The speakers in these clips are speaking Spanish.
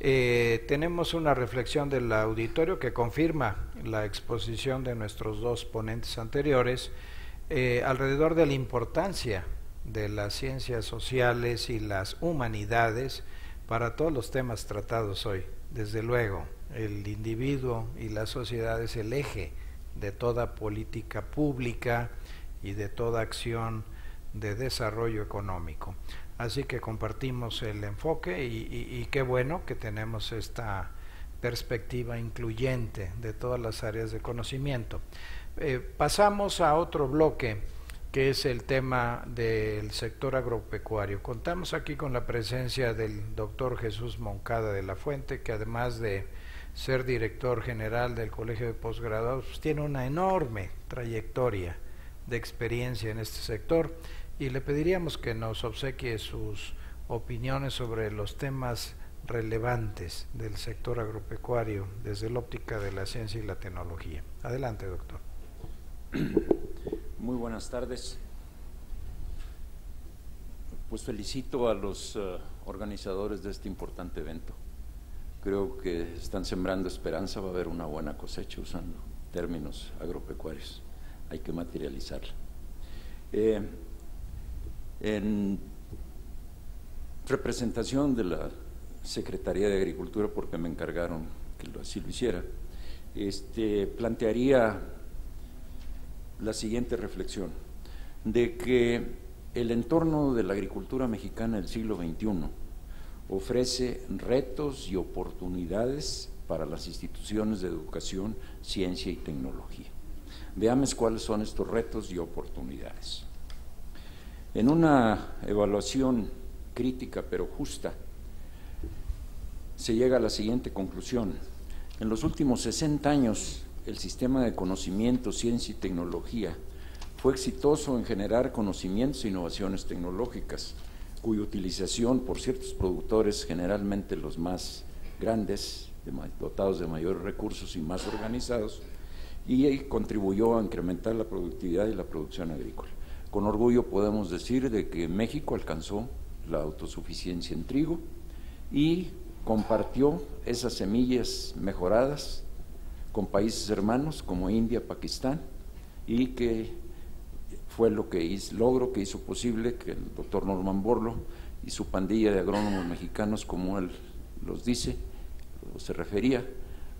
Eh, tenemos una reflexión del auditorio que confirma la exposición de nuestros dos ponentes anteriores eh, alrededor de la importancia de las ciencias sociales y las humanidades para todos los temas tratados hoy. Desde luego, el individuo y la sociedad es el eje de toda política pública y de toda acción de desarrollo económico. Así que compartimos el enfoque y, qué bueno que tenemos esta perspectiva incluyente de todas las áreas de conocimiento. Eh, pasamos a otro bloque que es el tema del sector agropecuario. Contamos aquí con la presencia del doctor Jesús Moncada de la Fuente, que además de ser director general del Colegio de Postgraduados, pues, tiene una enorme trayectoria de experiencia en este sector y le pediríamos que nos obsequie sus opiniones sobre los temas relevantes del sector agropecuario desde la óptica de la ciencia y la tecnología. Adelante, doctor. Muy buenas tardes. Pues felicito a los eh, organizadores de este importante evento. Creo que están sembrando esperanza, va a haber una buena cosecha usando términos agropecuarios. Hay que materializarla. Eh, en representación de la Secretaría de Agricultura, porque me encargaron que así lo hiciera, este, plantearía la siguiente reflexión, de que el entorno de la agricultura mexicana del siglo XXI ofrece retos y oportunidades para las instituciones de educación, ciencia y tecnología. Veamos cuáles son estos retos y oportunidades. En una evaluación crítica pero justa, se llega a la siguiente conclusión. En los últimos 60 años, el sistema de conocimiento, ciencia y tecnología fue exitoso en generar conocimientos e innovaciones tecnológicas, cuya utilización por ciertos productores, generalmente los más grandes, dotados de mayores recursos y más organizados, y contribuyó a incrementar la productividad y la producción agrícola. Con orgullo podemos decir de que México alcanzó la autosuficiencia en trigo y compartió esas semillas mejoradas con países hermanos como India, Pakistán y que fue lo que hizo, logro que hizo posible que el doctor Norman Borlo y su pandilla de agrónomos mexicanos, como él los dice, se refería,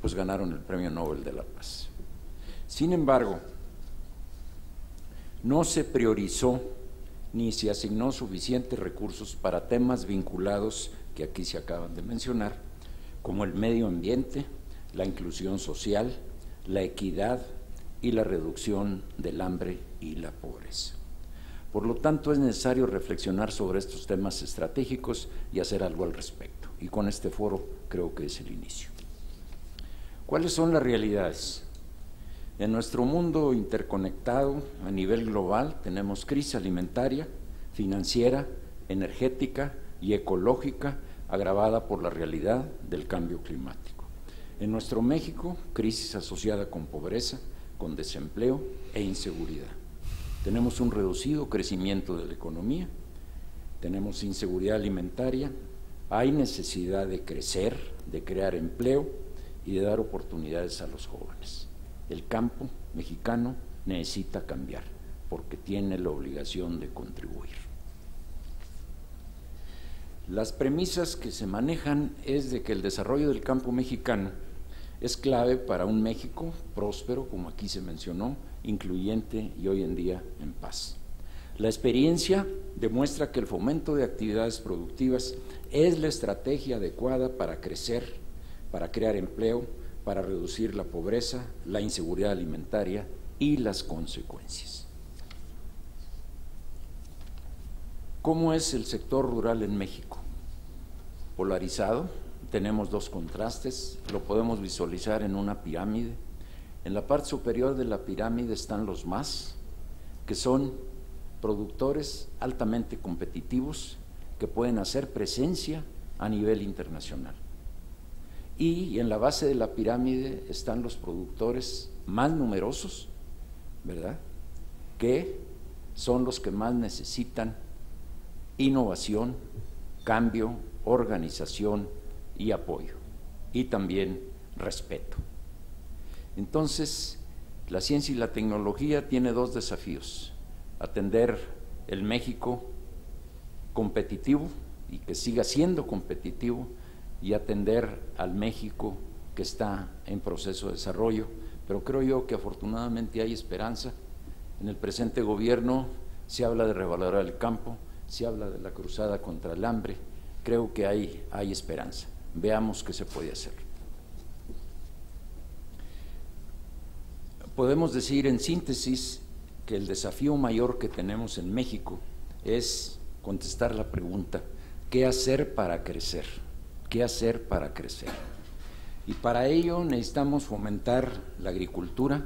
pues ganaron el Premio Nobel de la Paz. Sin embargo, no se priorizó ni se asignó suficientes recursos para temas vinculados que aquí se acaban de mencionar, como el medio ambiente, la inclusión social, la equidad y la reducción del hambre y la pobreza. Por lo tanto, es necesario reflexionar sobre estos temas estratégicos y hacer algo al respecto. Y con este foro creo que es el inicio. ¿Cuáles son las realidades? En nuestro mundo interconectado a nivel global tenemos crisis alimentaria, financiera, energética y ecológica agravada por la realidad del cambio climático. En nuestro México, crisis asociada con pobreza, con desempleo e inseguridad. Tenemos un reducido crecimiento de la economía, tenemos inseguridad alimentaria, hay necesidad de crecer, de crear empleo y de dar oportunidades a los jóvenes el campo mexicano necesita cambiar porque tiene la obligación de contribuir. Las premisas que se manejan es de que el desarrollo del campo mexicano es clave para un México próspero, como aquí se mencionó, incluyente y hoy en día en paz. La experiencia demuestra que el fomento de actividades productivas es la estrategia adecuada para crecer, para crear empleo, para reducir la pobreza, la inseguridad alimentaria y las consecuencias. ¿Cómo es el sector rural en México? Polarizado, tenemos dos contrastes, lo podemos visualizar en una pirámide. En la parte superior de la pirámide están los más, que son productores altamente competitivos que pueden hacer presencia a nivel internacional y en la base de la pirámide están los productores más numerosos, ¿verdad? Que son los que más necesitan innovación, cambio, organización y apoyo y también respeto. Entonces, la ciencia y la tecnología tiene dos desafíos. Atender el México competitivo y que siga siendo competitivo y atender al México que está en proceso de desarrollo. Pero creo yo que afortunadamente hay esperanza. En el presente gobierno se habla de revalorar el campo, se habla de la cruzada contra el hambre. Creo que hay, hay esperanza. Veamos qué se puede hacer. Podemos decir en síntesis que el desafío mayor que tenemos en México es contestar la pregunta, ¿qué hacer para crecer? ¿Qué hacer para crecer? Y para ello necesitamos fomentar la agricultura,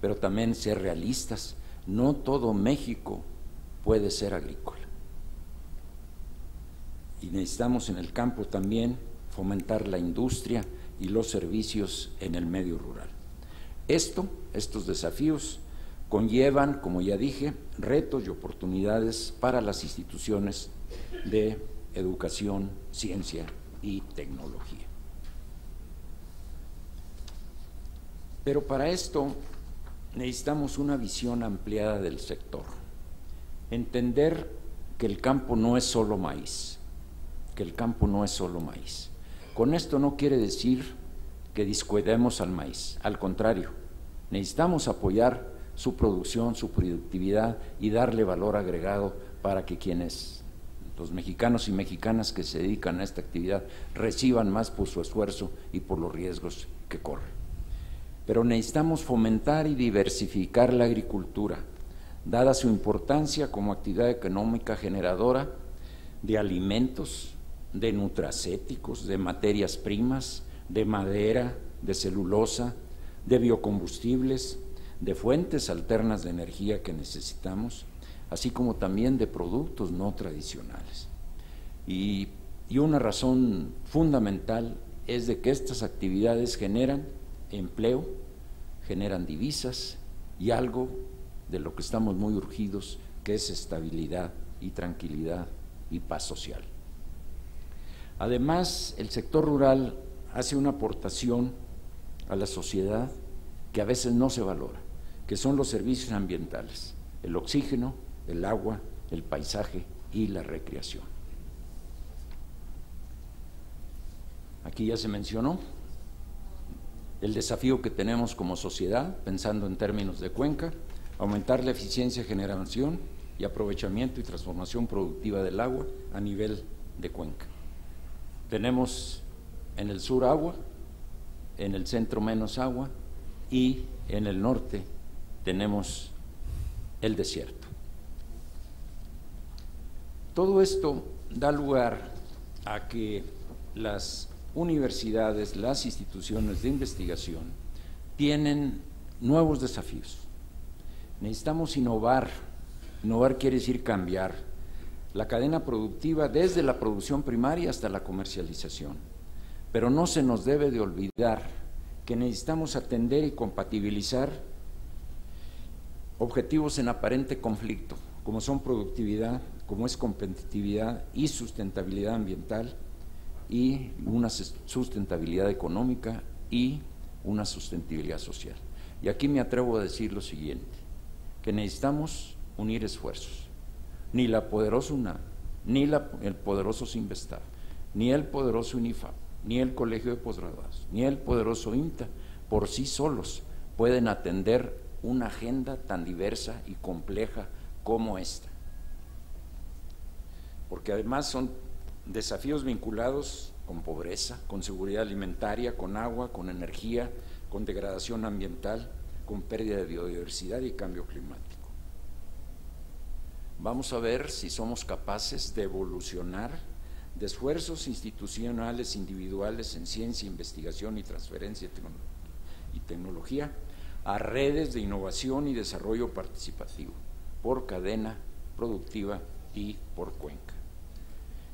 pero también ser realistas. No todo México puede ser agrícola. Y necesitamos en el campo también fomentar la industria y los servicios en el medio rural. Esto, estos desafíos, conllevan, como ya dije, retos y oportunidades para las instituciones de educación, ciencia y tecnología. Pero para esto necesitamos una visión ampliada del sector, entender que el campo no es solo maíz, que el campo no es solo maíz. Con esto no quiere decir que discuidemos al maíz, al contrario, necesitamos apoyar su producción, su productividad y darle valor agregado para que quienes, los mexicanos y mexicanas que se dedican a esta actividad, reciban más por su esfuerzo y por los riesgos que corren. Pero necesitamos fomentar y diversificar la agricultura, dada su importancia como actividad económica generadora de alimentos, de nutracéticos, de materias primas, de madera, de celulosa, de biocombustibles, de fuentes alternas de energía que necesitamos, así como también de productos no tradicionales. Y, una razón fundamental es de que estas actividades generan empleo, generan divisas y algo de lo que estamos muy urgidos, que es estabilidad y tranquilidad y paz social. Además, el sector rural hace una aportación a la sociedad que a veces no se valora que son los servicios ambientales, el oxígeno, el agua, el paisaje y la recreación. Aquí ya se mencionó el desafío que tenemos como sociedad, pensando en términos de cuenca, aumentar la eficiencia, generación y aprovechamiento y transformación productiva del agua a nivel de cuenca. Tenemos en el sur agua, en el centro menos agua y en el norte tenemos el desierto. Todo esto da lugar a que las universidades, las instituciones de investigación tienen nuevos desafíos. Necesitamos innovar. Innovar quiere decir cambiar la cadena productiva desde la producción primaria hasta la comercialización. Pero no se nos debe de olvidar que necesitamos atender y compatibilizar objetivos en aparente conflicto, como son productividad, como es competitividad y sustentabilidad ambiental y una sustentabilidad económica y una sustentabilidad social. Y aquí me atrevo a decir lo siguiente, que necesitamos unir esfuerzos. Ni la poderosa UNAM, ni el poderoso Sinvestar, ni el poderoso UNIFAP, ni el Colegio de Posgraduados, ni el poderoso INTA, por sí solos pueden atender una agenda tan diversa y compleja como esta. Porque además son desafíos vinculados con pobreza, con seguridad alimentaria, con agua, con energía, con degradación ambiental, con pérdida de biodiversidad y cambio climático. Vamos a ver si somos capaces de evolucionar de esfuerzos institucionales individuales en ciencia, investigación y transferencia y tecnología a redes de innovación y desarrollo participativo por cadena productiva y por cuenca.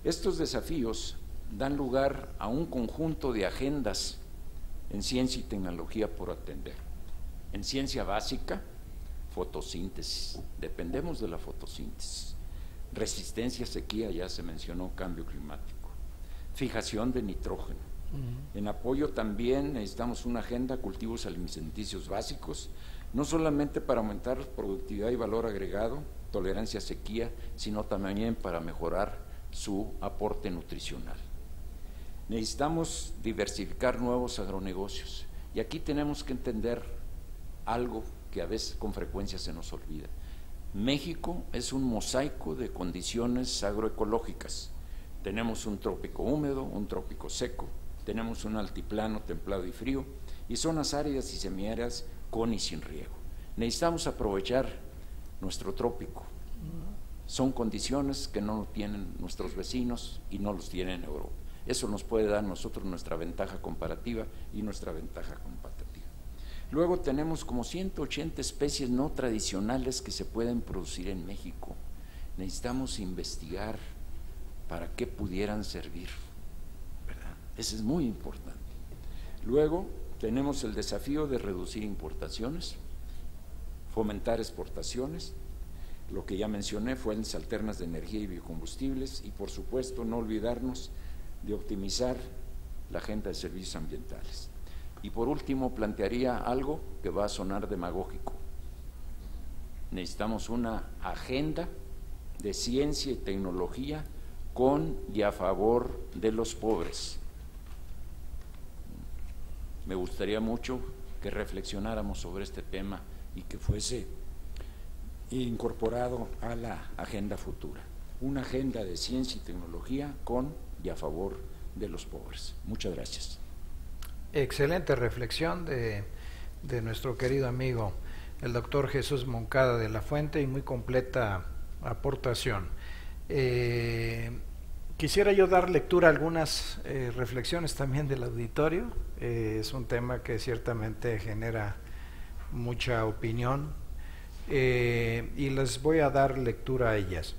Estos desafíos dan lugar a un conjunto de agendas en ciencia y tecnología por atender. En ciencia básica, fotosíntesis, dependemos de la fotosíntesis. Resistencia a sequía, ya se mencionó, cambio climático. Fijación de nitrógeno, En apoyo también necesitamos una agenda cultivos alimenticios básicos, no solamente para aumentar productividad y valor agregado, tolerancia a sequía, sino también para mejorar su aporte nutricional. Necesitamos diversificar nuevos agronegocios y aquí tenemos que entender algo que a veces con frecuencia se nos olvida. México es un mosaico de condiciones agroecológicas. Tenemos un trópico húmedo, un trópico seco, tenemos un altiplano templado y frío y zonas áridas y semiáridas con y sin riego. Necesitamos aprovechar nuestro trópico. Son condiciones que no tienen nuestros vecinos y no los tienen en Europa. Eso nos puede dar nosotros nuestra ventaja comparativa y nuestra ventaja comparativa. Luego tenemos como 180 especies no tradicionales que se pueden producir en México. Necesitamos investigar para qué pudieran servir. Eso es muy importante. Luego tenemos el desafío de reducir importaciones, fomentar exportaciones, lo que ya mencioné, fuentes alternas de energía y biocombustibles y por supuesto no olvidarnos de optimizar la agenda de servicios ambientales. Y por último, plantearía algo que va a sonar demagógico. Necesitamos una agenda de ciencia y tecnología con y a favor de los pobres. Me gustaría mucho que reflexionáramos sobre este tema y que fuese incorporado a la agenda futura. Una agenda de ciencia y tecnología con y a favor de los pobres. Muchas gracias. Excelente reflexión de, de nuestro querido amigo el doctor Jesús Moncada de la Fuente y muy completa aportación. Eh, quisiera yo dar lectura a algunas eh, reflexiones también del auditorio. Eh, es un tema que ciertamente genera mucha opinión y les voy a dar lectura a ellas.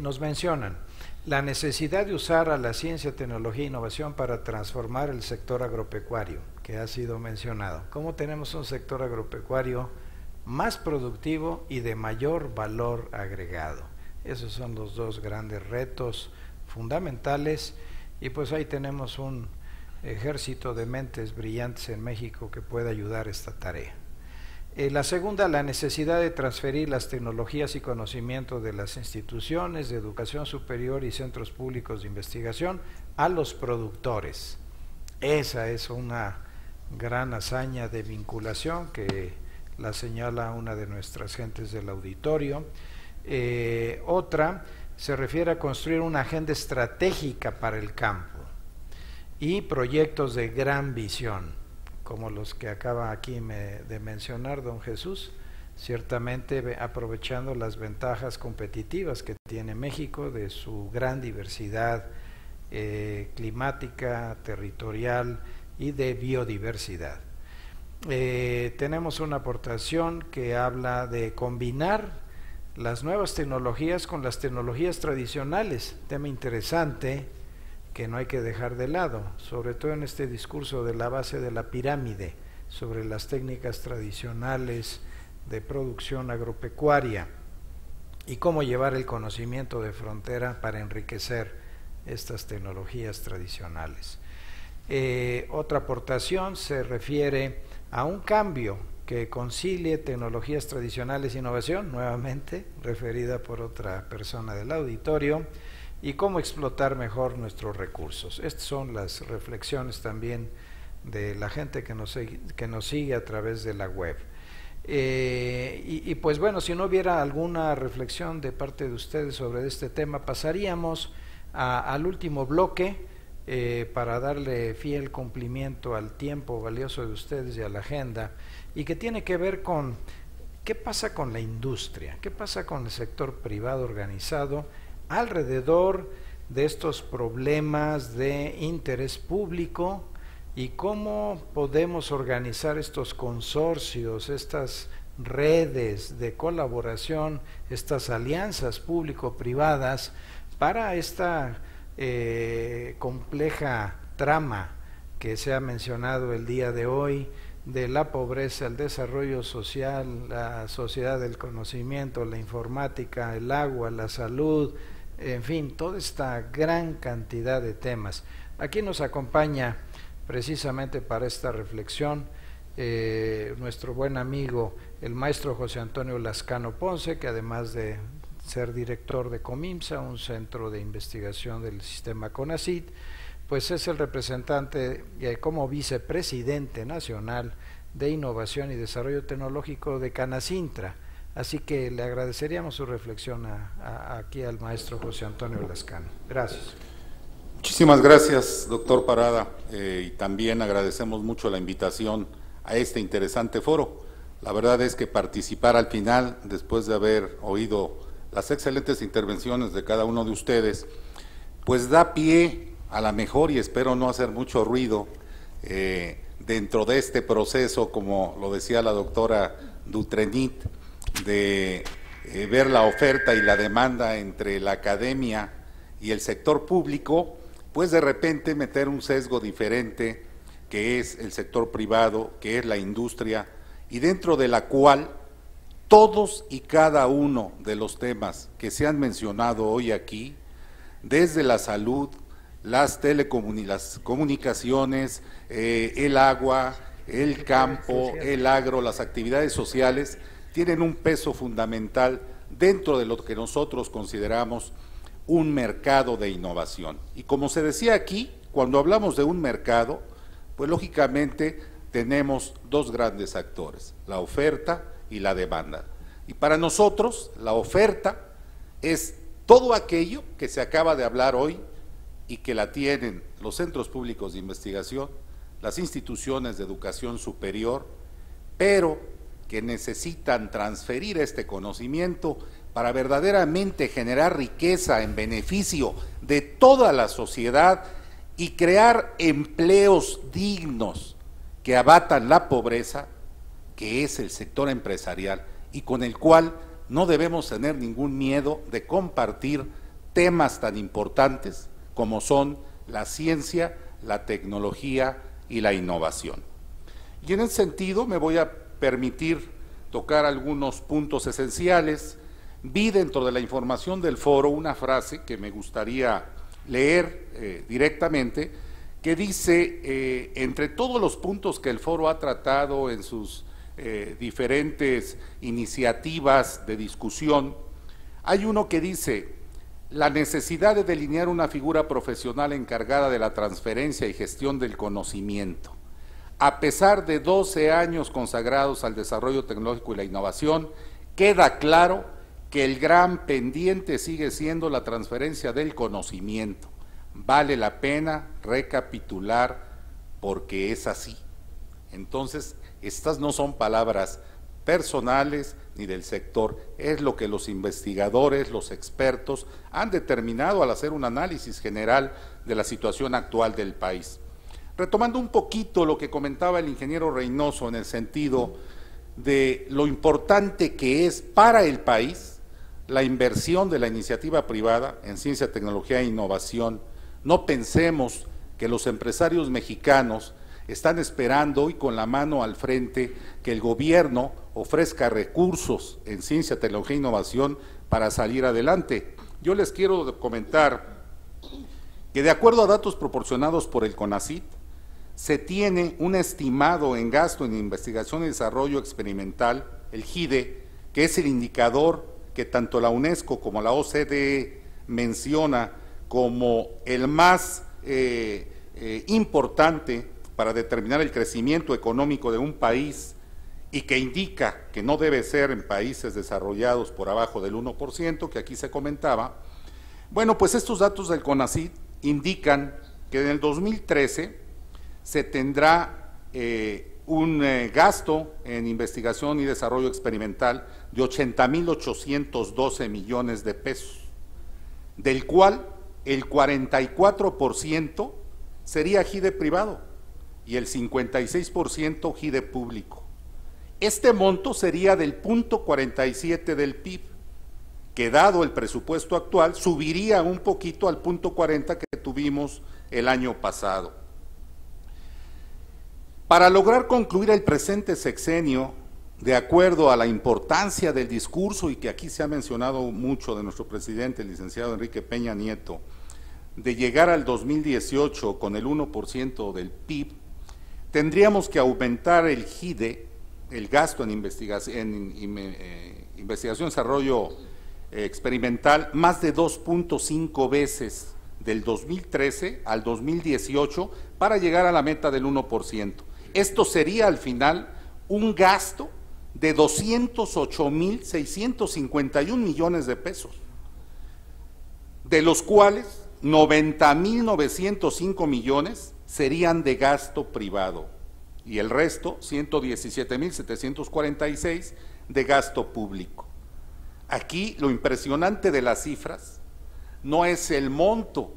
nos mencionan la necesidad de usar a la ciencia, tecnología e innovación para transformar el sector agropecuario, que ha sido mencionado. ¿Cómo tenemos un sector agropecuario más productivo y de mayor valor agregado? Esos son los dos grandes retos fundamentales y pues ahí tenemos un ejército de mentes brillantes en México que puede ayudar a esta tarea. Eh, la segunda, la necesidad de transferir las tecnologías y conocimientos de las instituciones de educación superior y centros públicos de investigación a los productores. Esa es una gran hazaña de vinculación que la señala una de nuestras gentes del auditorio. Eh, otra se refiere a construir una agenda estratégica para el campo y proyectos de gran visión como los que acaba aquí de mencionar don Jesús, ciertamente aprovechando las ventajas competitivas que tiene México de su gran diversidad eh, climática, territorial y de biodiversidad. Eh, tenemos una aportación que habla de combinar las nuevas tecnologías con las tecnologías tradicionales, tema interesante que no hay que dejar de lado, sobre todo en este discurso de la base de la pirámide, sobre las técnicas tradicionales de producción agropecuaria y cómo llevar el conocimiento de frontera para enriquecer estas tecnologías tradicionales. Eh, otra aportación se refiere a un cambio que concilie tecnologías tradicionales e innovación, nuevamente referida por otra persona del auditorio, y cómo explotar mejor nuestros recursos. Estas son las reflexiones también de la gente que nos, que nos sigue a través de la web. Eh, y, pues bueno, si no hubiera alguna reflexión de parte de ustedes sobre este tema, pasaríamos al último bloque eh, para darle fiel cumplimiento al tiempo valioso de ustedes y a la agenda, y que tiene que ver con qué pasa con la industria, qué pasa con el sector privado organizado, alrededor de estos problemas de interés público y cómo podemos organizar estos consorcios, estas redes de colaboración, estas alianzas público-privadas para esta eh, compleja trama que se ha mencionado el día de hoy de la pobreza, el desarrollo social, la sociedad del conocimiento, la informática, el agua, la salud, en fin, toda esta gran cantidad de temas. Aquí nos acompaña precisamente para esta reflexión eh, nuestro buen amigo el maestro José Antonio Lascano Ponce, que además de ser director de Comimsa, un centro de investigación del sistema CONACIT, pues es el representante eh, como vicepresidente nacional de Innovación y Desarrollo Tecnológico de Canacintra. Así que le agradeceríamos su reflexión aquí al maestro José Antonio Lascano. Gracias. Muchísimas gracias, doctor Parada, eh, y también agradecemos mucho la invitación a este interesante foro. La verdad es que participar al final, después de haber oído las excelentes intervenciones de cada uno de ustedes, pues da pie a la mejor y espero no hacer mucho ruido eh, dentro de este proceso, como lo decía la doctora Dutrenit, de eh, ver la oferta y la demanda entre la academia y el sector público, pues de repente meter un sesgo diferente que es el sector privado, que es la industria, y dentro de la cual todos y cada uno de los temas que se han mencionado hoy aquí, desde la salud, las telecomunicaciones, eh, el agua, el campo, el agro, las actividades sociales, tienen un peso fundamental dentro de lo que nosotros consideramos un mercado de innovación. Y como se decía aquí, cuando hablamos de un mercado, pues lógicamente tenemos dos grandes actores, la oferta y la demanda. Y para nosotros la oferta es todo aquello que se acaba de hablar hoy y que la tienen los centros públicos de investigación, las instituciones de educación superior, pero que necesitan transferir este conocimiento para verdaderamente generar riqueza en beneficio de toda la sociedad y crear empleos dignos que abatan la pobreza, que es el sector empresarial y con el cual no debemos tener ningún miedo de compartir temas tan importantes como son la ciencia, la tecnología y la innovación. Y en ese sentido me voy a permitir tocar algunos puntos esenciales. Vi dentro de la información del foro una frase que me gustaría leer eh, directamente, que dice, eh, entre todos los puntos que el foro ha tratado en sus eh, diferentes iniciativas de discusión, hay uno que dice, la necesidad de delinear una figura profesional encargada de la transferencia y gestión del conocimiento. A pesar de 12 años consagrados al desarrollo tecnológico y la innovación, queda claro que el gran pendiente sigue siendo la transferencia del conocimiento. Vale la pena recapitular porque es así. Entonces, estas no son palabras personales ni del sector, es lo que los investigadores, los expertos han determinado al hacer un análisis general de la situación actual del país. Retomando un poquito lo que comentaba el ingeniero Reynoso en el sentido de lo importante que es para el país la inversión de la iniciativa privada en ciencia, tecnología e innovación. No pensemos que los empresarios mexicanos están esperando hoy con la mano al frente que el gobierno ofrezca recursos en ciencia, tecnología e innovación para salir adelante. Yo les quiero comentar que de acuerdo a datos proporcionados por el CONACIT, se tiene un estimado en gasto en investigación y desarrollo experimental, el GIDE, que es el indicador que tanto la UNESCO como la OCDE menciona como el más eh, eh, importante para determinar el crecimiento económico de un país y que indica que no debe ser en países desarrollados por abajo del 1%, que aquí se comentaba, bueno, pues estos datos del CONACYT indican que en el 2013 se tendrá eh, un eh, gasto en investigación y desarrollo experimental de 80.812 millones de pesos, del cual el 44% sería GIDE privado y el 56% GIDE público. Este monto sería del punto 47 del PIB, que dado el presupuesto actual subiría un poquito al punto 40 que tuvimos el año pasado. Para lograr concluir el presente sexenio, de acuerdo a la importancia del discurso y que aquí se ha mencionado mucho de nuestro presidente, el licenciado Enrique Peña Nieto, de llegar al 2018 con el 1% del PIB, tendríamos que aumentar el GIDE, el gasto en investigación, en, eh, investigación desarrollo eh, experimental, más de 2.5 veces del 2013 al 2018 para llegar a la meta del 1%. Esto sería al final un gasto de 208.651 millones de pesos, de los cuales 90.905 millones serían de gasto privado y el resto, 117.746, de gasto público. Aquí lo impresionante de las cifras no es el monto,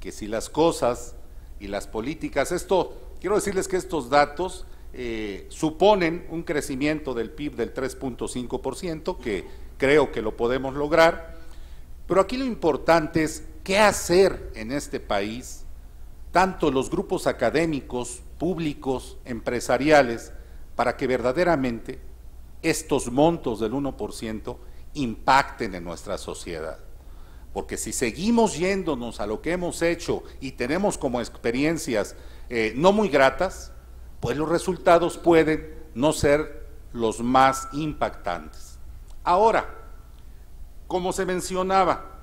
que si las cosas y las políticas, esto, quiero decirles que estos datos eh, suponen un crecimiento del PIB del 3.5%, que creo que lo podemos lograr, pero aquí lo importante es qué hacer en este país, tanto los grupos académicos, públicos, empresariales, para que verdaderamente estos montos del 1% impacten en nuestra sociedad. Porque si seguimos yéndonos a lo que hemos hecho y tenemos como experiencias eh, no muy gratas, pues los resultados pueden no ser los más impactantes. Ahora, como se mencionaba.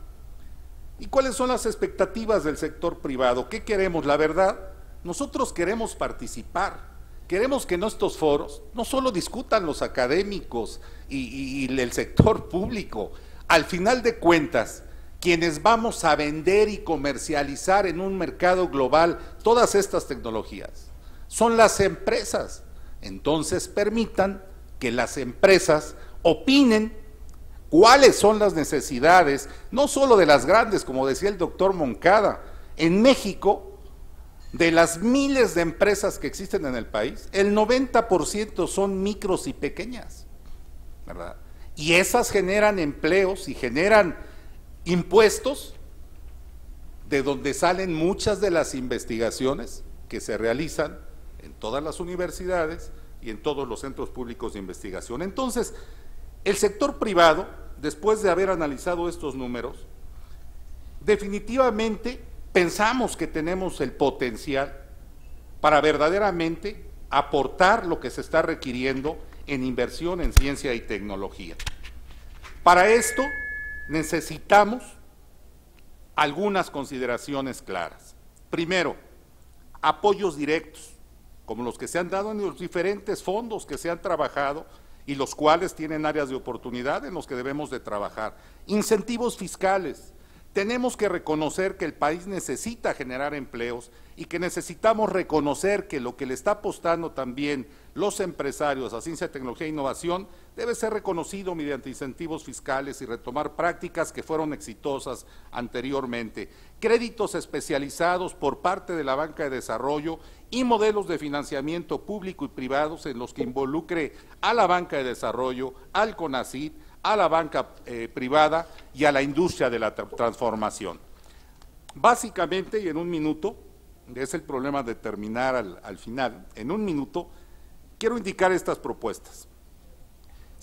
¿Y cuáles son las expectativas del sector privado? ¿Qué queremos? La verdad, nosotros queremos participar. Queremos que en estos foros no solo discutan los académicos y, y el sector público. Al final de cuentas, quienes vamos a vender y comercializar en un mercado global todas estas tecnologías son las empresas. Entonces permitan que las empresas opinen cuáles son las necesidades, no solo de las grandes, como decía el doctor Moncada, en México, de las miles de empresas que existen en el país, el 90% son micros y pequeñas, ¿verdad? Y esas generan empleos y generan impuestos de donde salen muchas de las investigaciones que se realizan en todas las universidades y en todos los centros públicos de investigación. Entonces, el sector privado, después de haber analizado estos números, definitivamente pensamos que tenemos el potencial para verdaderamente aportar lo que se está requiriendo en inversión en ciencia y tecnología. Para esto necesitamos algunas consideraciones claras. Primero, apoyos directos, como los que se han dado en los diferentes fondos que se han trabajado y los cuales tienen áreas de oportunidad en los que debemos de trabajar. Incentivos fiscales. Tenemos que reconocer que el país necesita generar empleos y que necesitamos reconocer que lo que le está apostando también los empresarios a ciencia, tecnología e innovación debe ser reconocido mediante incentivos fiscales y retomar prácticas que fueron exitosas anteriormente. Créditos especializados por parte de la banca de desarrollo y modelos de financiamiento público y privados en los que involucre a la banca de desarrollo, al CONACYT, a la banca eh, privada y a la industria de la transformación. Básicamente, y en un minuto, es el problema de terminar al final, en un minuto, quiero indicar estas propuestas.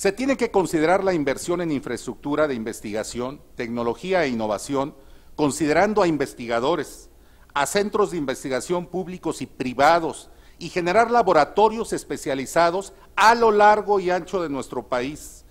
Se tiene que considerar la inversión en infraestructura de investigación, tecnología e innovación, considerando a investigadores, a centros de investigación públicos y privados y generar laboratorios especializados a lo largo y ancho de nuestro país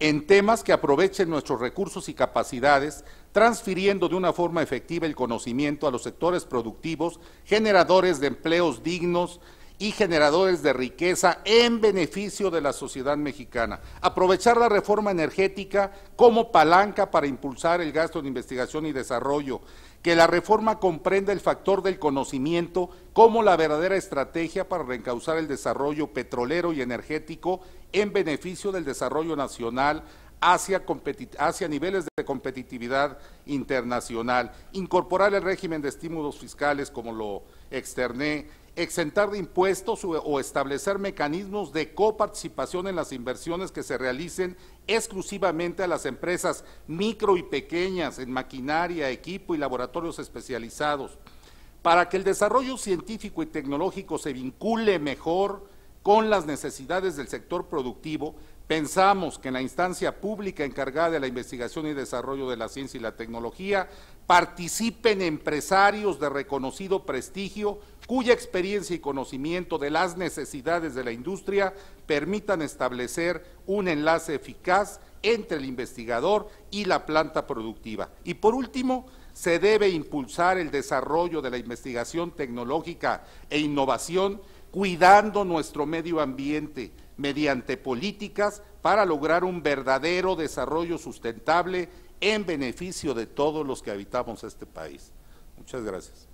en temas que aprovechen nuestros recursos y capacidades, transfiriendo de una forma efectiva el conocimiento a los sectores productivos, generadores de empleos dignos y generadores de riqueza en beneficio de la sociedad mexicana. Aprovechar la reforma energética como palanca para impulsar el gasto en investigación y desarrollo, que la reforma comprenda el factor del conocimiento como la verdadera estrategia para reencauzar el desarrollo petrolero y energético en beneficio del desarrollo nacional hacia, niveles de competitividad internacional, incorporar el régimen de estímulos fiscales como lo externé, exentar de impuestos o establecer mecanismos de coparticipación en las inversiones que se realicen exclusivamente a las empresas micro y pequeñas en maquinaria, equipo y laboratorios especializados, para que el desarrollo científico y tecnológico se vincule mejor con las necesidades del sector productivo, pensamos que en la instancia pública encargada de la investigación y desarrollo de la ciencia y la tecnología participen empresarios de reconocido prestigio cuya experiencia y conocimiento de las necesidades de la industria permitan establecer un enlace eficaz entre el investigador y la planta productiva. Y por último, se debe impulsar el desarrollo de la investigación tecnológica e innovación cuidando nuestro medio ambiente mediante políticas para lograr un verdadero desarrollo sustentable en beneficio de todos los que habitamos este país. Muchas gracias.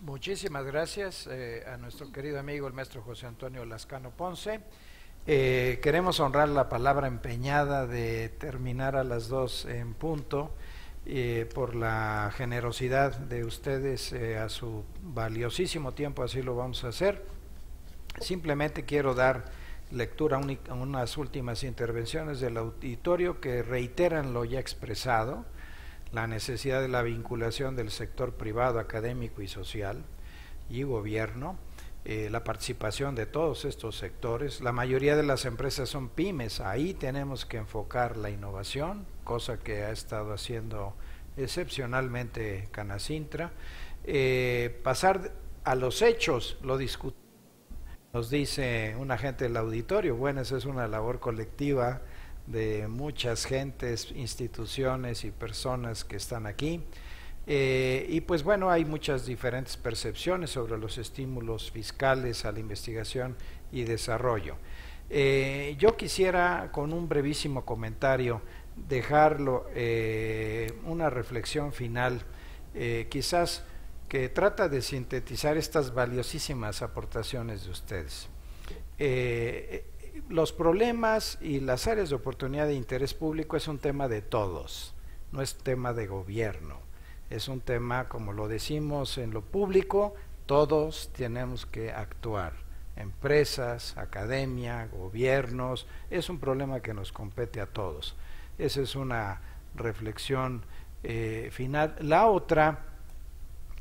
Muchísimas gracias eh, a nuestro querido amigo el maestro José Antonio Lascano Ponce. Eh, queremos honrar la palabra empeñada de terminar a las dos en punto eh, por la generosidad de ustedes a su valiosísimo tiempo, así lo vamos a hacer. Simplemente quiero dar lectura a unas últimas intervenciones del auditorio que reiteran lo ya expresado, la necesidad de la vinculación del sector privado, académico y social y gobierno, eh, la participación de todos estos sectores. La mayoría de las empresas son pymes, ahí tenemos que enfocar la innovación, cosa que ha estado haciendo excepcionalmente Canacintra. Eh, pasar a los hechos, lo discutimos nos dice un agente del auditorio, bueno, esa es una labor colectiva de muchas gentes, instituciones y personas que están aquí. Eh, y pues bueno, hay muchas diferentes percepciones sobre los estímulos fiscales a la investigación y desarrollo. Eh, yo quisiera con un brevísimo comentario dejarlo eh, una reflexión final, quizás que trata de sintetizar estas valiosísimas aportaciones de ustedes. Eh, los problemas y las áreas de oportunidad de interés público es un tema de todos, no es tema de gobierno, es un tema, como lo decimos en lo público, todos tenemos que actuar, empresas, academia, gobiernos, es un problema que nos compete a todos. Esa es una reflexión eh, final. La otra,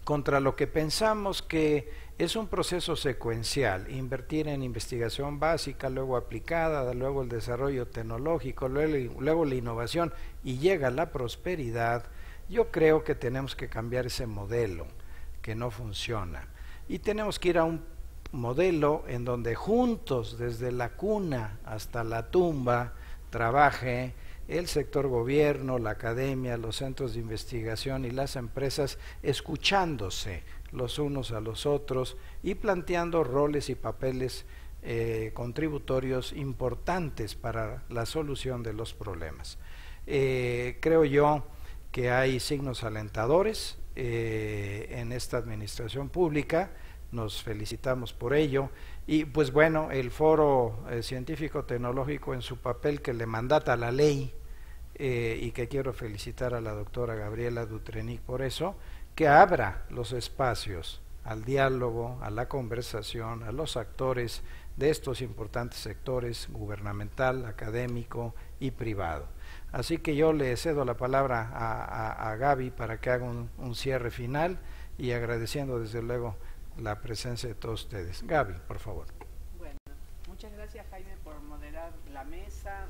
contra lo que pensamos que es un proceso secuencial, invertir en investigación básica, luego aplicada, luego el desarrollo tecnológico, luego, la innovación y llega la prosperidad, yo creo que tenemos que cambiar ese modelo que no funciona. Y tenemos que ir a un modelo en donde juntos, desde la cuna hasta la tumba, trabaje el sector gobierno, la academia, los centros de investigación y las empresas escuchándose los unos a los otros y planteando roles y papeles eh, contributorios importantes para la solución de los problemas. Eh, creo yo que hay signos alentadores eh, en esta administración pública, nos felicitamos por ello y pues bueno, el foro científico tecnológico en su papel que le mandata la ley eh, y que quiero felicitar a la doctora Gabriela Dutrenic por eso, que abra los espacios al diálogo, a la conversación, a los actores de estos importantes sectores gubernamental, académico y privado. Así que yo le cedo la palabra a, Gaby para que haga un, cierre final y agradeciendo desde luego la presencia de todos ustedes. Gaby, por favor. Bueno, muchas gracias Jaime por moderar la mesa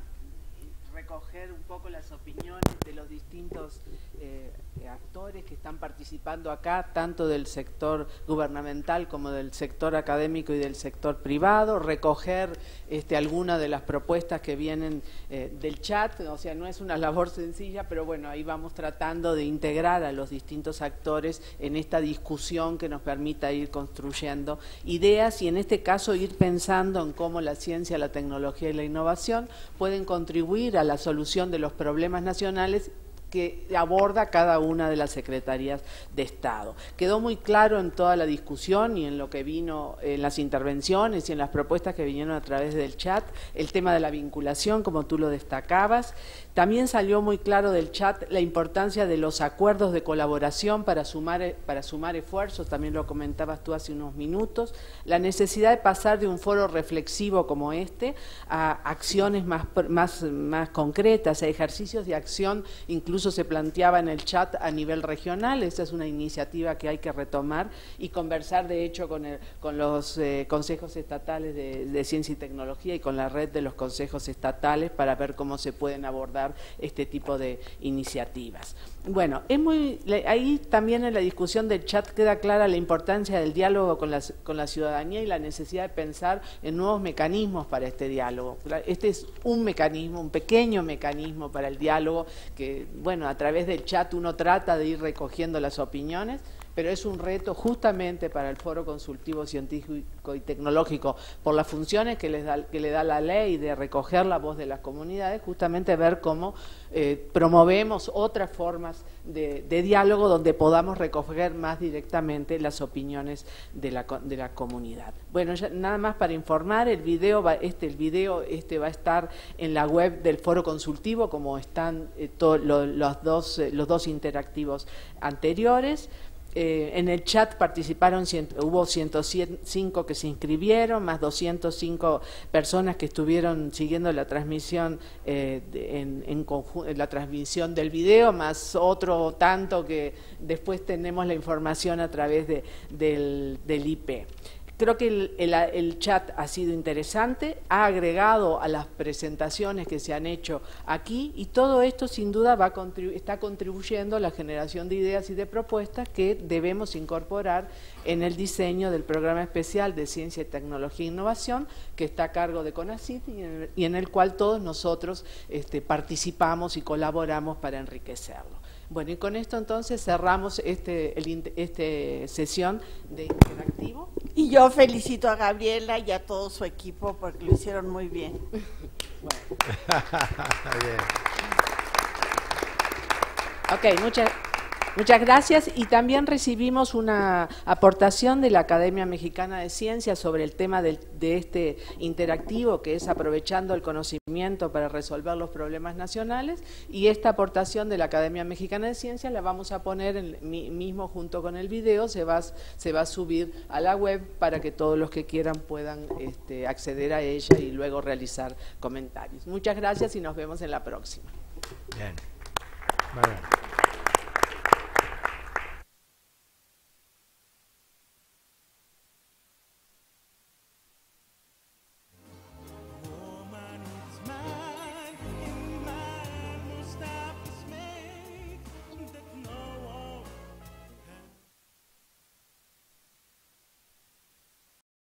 recoger un poco las opiniones de los distintos eh, actores que están participando acá, tanto del sector gubernamental como del sector académico y del sector privado, recoger este, algunas de las propuestas que vienen eh, del chat, o sea, no es una labor sencilla, pero bueno, ahí vamos tratando de integrar a los distintos actores en esta discusión que nos permita ir construyendo ideas y en este caso ir pensando en cómo la ciencia, la tecnología y la innovación pueden contribuir a la solución de los problemas nacionales que aborda cada una de las secretarías de Estado. Quedó muy claro en toda la discusión y en lo que vino en las intervenciones y en las propuestas que vinieron a través del chat, el tema de la vinculación, como tú lo destacabas. También salió muy claro del chat la importancia de los acuerdos de colaboración para sumar, para sumar esfuerzos, también lo comentabas tú hace unos minutos, la necesidad de pasar de un foro reflexivo como este a acciones más, más, más concretas, a ejercicios de acción incluso se planteaba en el chat a nivel regional, esta es una iniciativa que hay que retomar y conversar de hecho con, con los eh, consejos estatales de, ciencia y tecnología y con la red de los consejos estatales para ver cómo se pueden abordar este tipo de iniciativas. Bueno, es muy, ahí también en la discusión del chat queda clara la importancia del diálogo con la, con la ciudadanía y la necesidad de pensar en nuevos mecanismos para este diálogo. Este es un mecanismo, un pequeño mecanismo para el diálogo que, bueno, a través del chat uno trata de ir recogiendo las opiniones pero es un reto justamente para el Foro Consultivo Científico y Tecnológico, por las funciones que, les da, que le da la ley de recoger la voz de las comunidades, justamente ver cómo eh, promovemos otras formas de, diálogo donde podamos recoger más directamente las opiniones de la, de la comunidad. Bueno, nada más para informar, el video, va, este, el video este va a estar en la web del Foro Consultivo, como están eh, los, dos, eh, los dos interactivos anteriores. Eh, en el chat participaron, hubo 105 que se inscribieron, más 205 personas que estuvieron siguiendo la transmisión eh, en, la transmisión del video, más otro tanto que después tenemos la información a través de, del, del IP. Creo que el, chat ha sido interesante, ha agregado a las presentaciones que se han hecho aquí y todo esto sin duda está contribuyendo a la generación de ideas y de propuestas que debemos incorporar en el diseño del programa especial de Ciencia, Tecnología e Innovación que está a cargo de CONACYT y en el, cual todos nosotros este, participamos y colaboramos para enriquecerlo. Bueno, y con esto entonces cerramos este, este sesión de interactivo. Y yo felicito a Gabriela y a todo su equipo porque lo hicieron muy bien. bien. Ok, muchas Muchas gracias y también recibimos una aportación de la Academia Mexicana de Ciencias sobre el tema de este interactivo que es aprovechando el conocimiento para resolver los problemas nacionales y esta aportación de la Academia Mexicana de Ciencias la vamos a poner en, mismo junto con el video, se va, se va a subir a la web para que todos los que quieran puedan este, acceder a ella y luego realizar comentarios. Muchas gracias y nos vemos en la próxima. Bien.